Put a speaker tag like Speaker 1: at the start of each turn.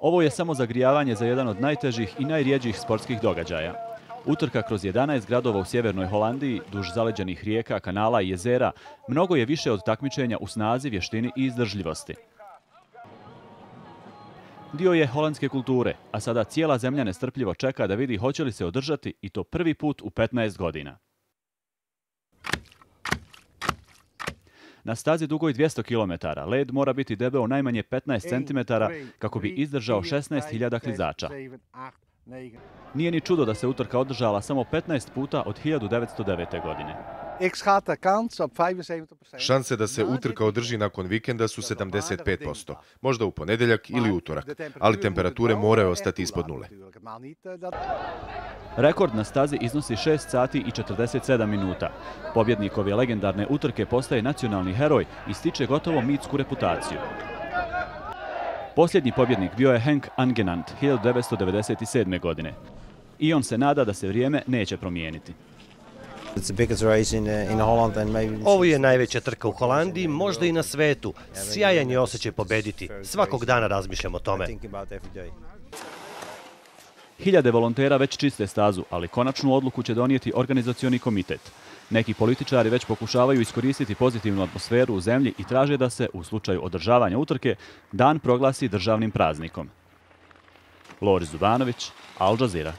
Speaker 1: Ovo je samo zagrijavanje za jedan od najtežih i najrijeđih sportskih događaja. Utrka kroz 11 gradova u sjevernoj Holandiji, duž zaleđenih rijeka, kanala i jezera, mnogo je više od takmičenja u snazi, vještini i izdržljivosti. Dio je holandske kulture, a sada cijela zemlja nestrpljivo čeka da vidi hoće li se održati i to prvi put u 15 godina. Na stazi dugoj 200 km led mora biti debeo najmanje 15 cm kako bi izdržao 16.000 klizača. Nije ni čudo da se utrka održala samo 15 puta od 1909. godine.
Speaker 2: Šanse da se utrka održi nakon vikenda su 75%, možda u ponedjeljak ili utorak, ali temperature moraju ostati ispod nule.
Speaker 1: Rekord na stazi iznosi 6 sati i 47 minuta. Pobjednik ove legendarne utrke postaje nacionalni heroj i stiče gotovo mitsku reputaciju. Posljednji pobjednik bio je Henk Angenant 1997. godine. I on se nada da se vrijeme neće promijeniti.
Speaker 3: Ovo je najveća trka u Holandiji, možda i na svetu. Sjajan je osjećaj pobediti. Svakog dana razmišljam o tome.
Speaker 1: Hiljade volontera već čiste stazu, ali konačnu odluku će donijeti organizacioni komitet. Neki političari već pokušavaju iskoristiti pozitivnu atmosferu u zemlji i traže da se, u slučaju održavanja utrke, dan proglasi državnim praznikom. Loris Zubanović, Al Jazeera.